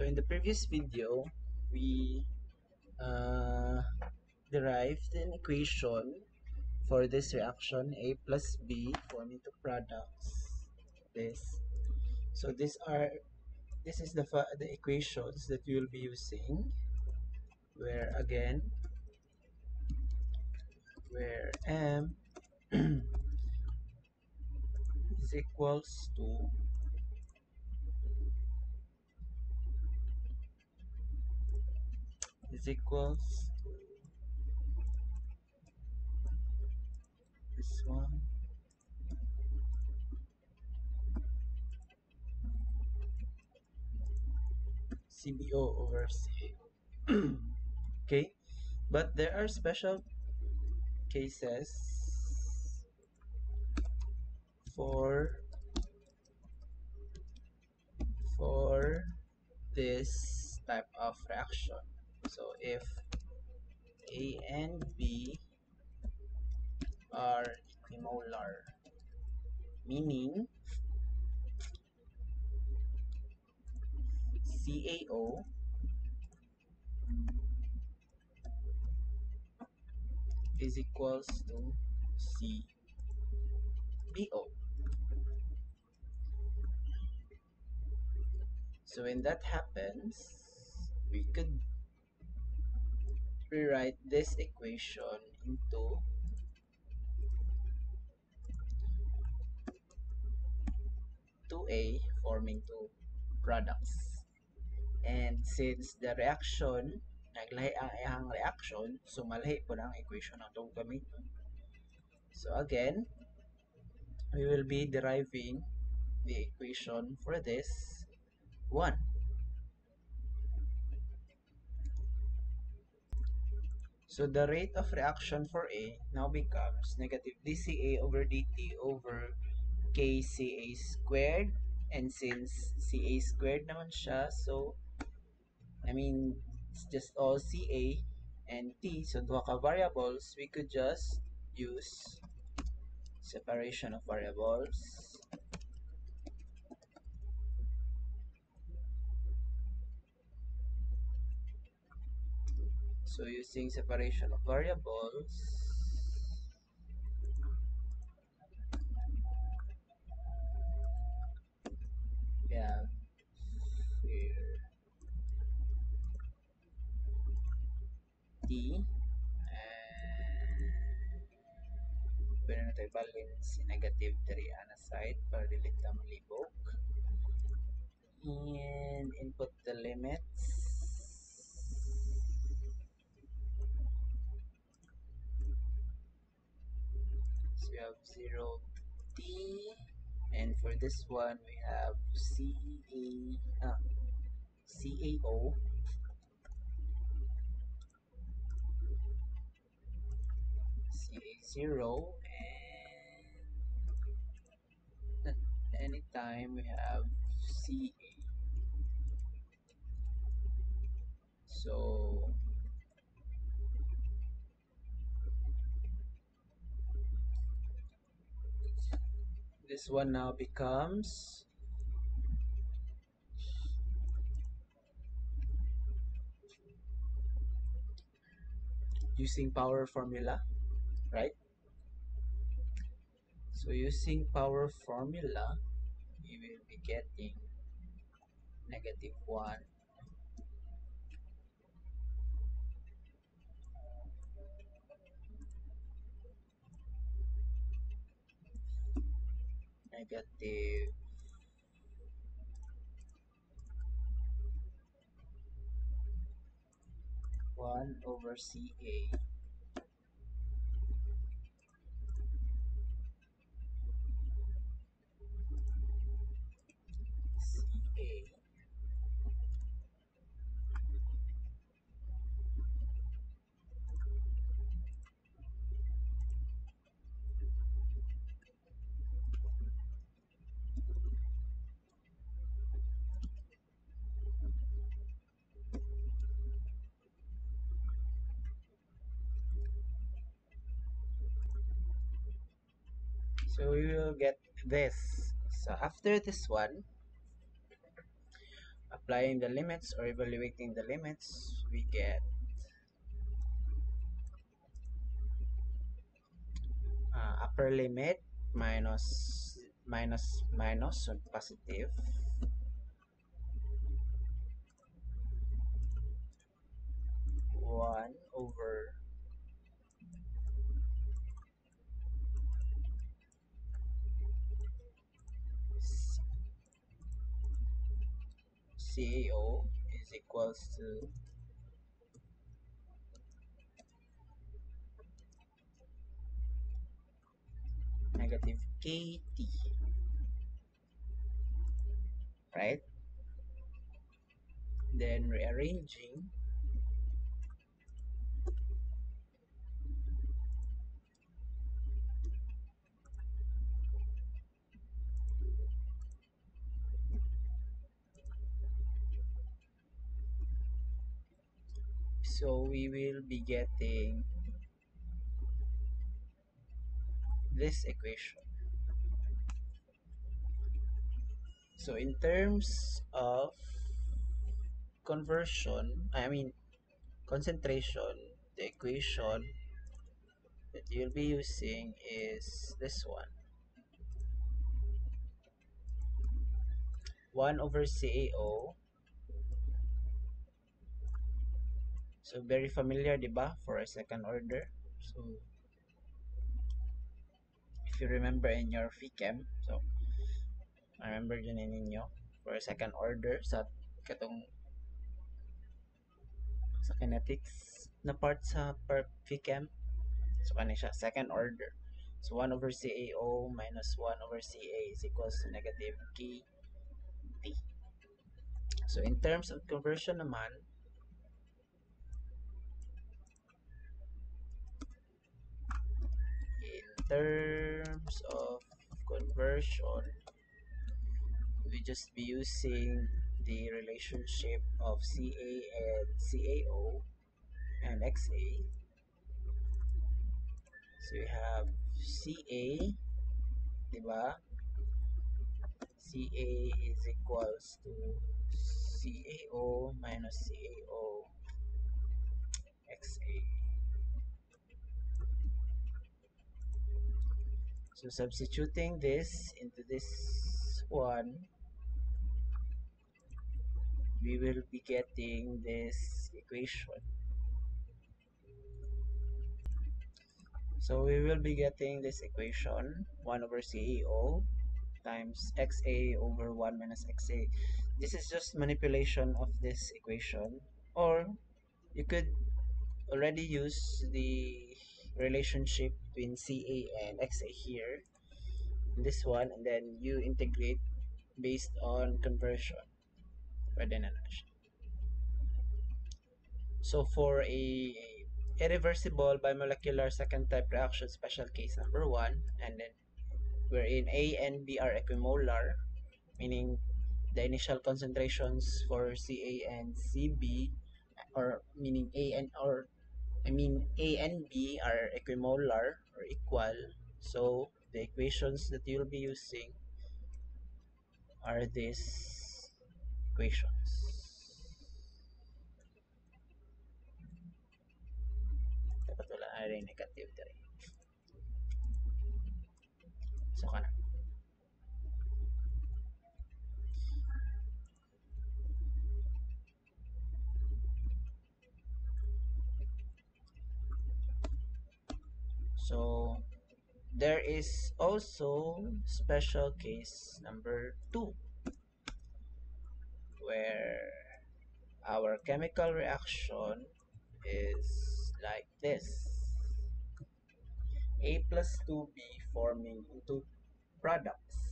So in the previous video, we uh, derived an equation for this reaction A plus B forming two products. This. So these are this is the the equations that we will be using. Where again, where M is equals to is equals this one CBO over CA. okay, but there are special cases for for this type of reaction. So if A and B are equimolar, meaning CaO is equals to CBO. So when that happens, we could rewrite this equation into two A forming two products. And since the reaction, naglahi ang reaction, so malhi po ang equation na itong gamiton. So again, we will be deriving the equation for this one. So the rate of reaction for A now becomes negative dCA over dt over kCA squared. And since CA squared naman siya, so I mean, it's just all CA and T. So duha ka variables, we could just use separation of variables. So using separation of variables, have here. T and pwede na tayo balin si negative 3 ana side para dili ta malibog and input the limits we have 0 T and for this one we have CA uh, CAO CA0 and anytime we have CA so this one now becomes using power formula right? So using power formula we will be getting negative 1 negative one over CA So we will get this. So after this one, applying the limits or evaluating the limits, we get uh, upper limit minus minus minus so positive one over CAO is equals to negative KT right? Then rearranging so we will be getting this equation. So in terms of conversion I mean concentration the equation that you'll be using is this one. 1 over CAO so very familiar diba for a second order. So if you remember in your FICEM so remember dyan ninyo for a second order sa katong sa kinetics na part sa per FICEM so kani siya? Second order. So 1 over CAO minus 1 over CA is equals to negative KT so in terms of conversion naman terms of conversion we just be using the relationship of CA and CAO and XA so we have CA diba? CA is equals to CAO minus CAO XA so substituting this into this one we will be getting this equation. So we will be getting this equation 1 over CAO times XA over 1 minus XA this is just manipulation of this equation. Or you could already use the relationship between CA and XA here this one and then you integrate based on conversion. Na na so for a irreversible bimolecular second type reaction special case number 1 and then wherein A and B are equimolar meaning the initial concentrations for CA and CB or meaning A and or I mean A and B are equimolar or equal. So the equations that you'll be using are these equations. Dapat wala rin negative so kana so there is also special case number 2 where our chemical reaction is like this. A plus 2B forming into products